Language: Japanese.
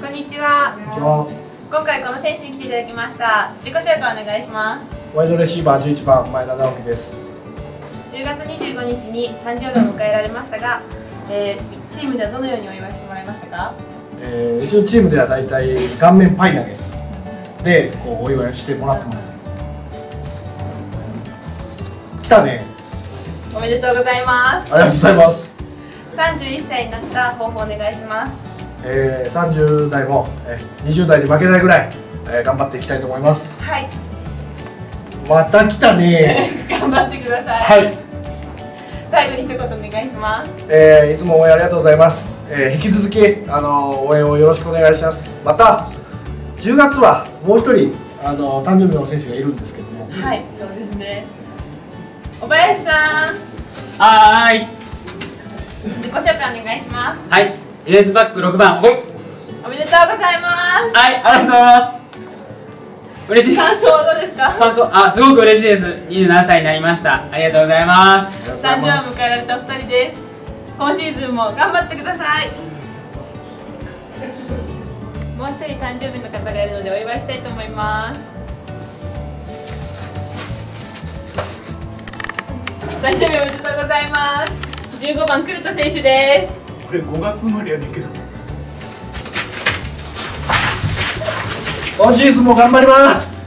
こんにちは。こんにちは。今回この選手に来ていただきました。自己紹介お願いします。ワイドレシーバー11番前田直樹です。10月25日に誕生日を迎えられましたが、えー、チームではどのようにお祝いしてもらいましたか、えー、うちのチームでは大体顔面パイ投げでこうお祝いしてもらってます。来たね。おめでとうございます。ありがとうございます。31歳になった抱負をお願いしますえー、30代も、えー、20代で負けないぐらい、えー、頑張っていきたいと思います。はい。また来たね。頑張ってください。はい、最後に一言お願いします。えー、いつも応援ありがとうございます、えー、引き続き、あのー応援をよろしくお願いします。また10月はもう一人、あのー誕生日の選手がいるんですけども。はいそうですね。小林さん。はーい。自己紹介お願いします。はい。ディフェンスバック6番。はい。おめでとうございますはい、ありがとうございます。嬉しいです。感想はどうですか？感想、あ、すごく嬉しいです。27歳になりました。ありがとうございます。誕生日を迎えられたお二人です今シーズンも頑張ってくださいもう一人誕生日の方がいるのでお祝いしたいと思います誕生日おめでとうございます15番クルト選手ですこれ5月生まれやねんけど。今シーズンも頑張ります。